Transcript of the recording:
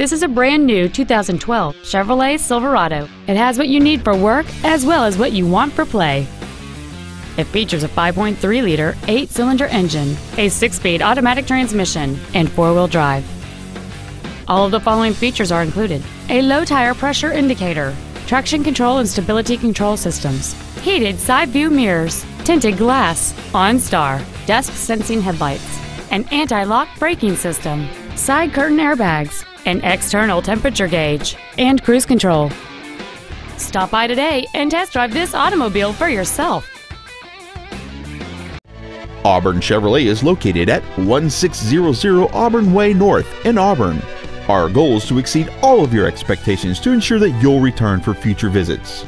This is a brand new 2012 Chevrolet Silverado. It has what you need for work as well as what you want for play. It features a 5.3-liter, eight-cylinder engine, a six-speed automatic transmission, and four-wheel drive. All of the following features are included. A low tire pressure indicator, traction control and stability control systems, heated side view mirrors, tinted glass, OnStar, dusk sensing headlights, an anti-lock braking system, side curtain airbags, an external temperature gauge, and cruise control. Stop by today and test drive this automobile for yourself. Auburn Chevrolet is located at 1600 Auburn Way North in Auburn. Our goal is to exceed all of your expectations to ensure that you'll return for future visits.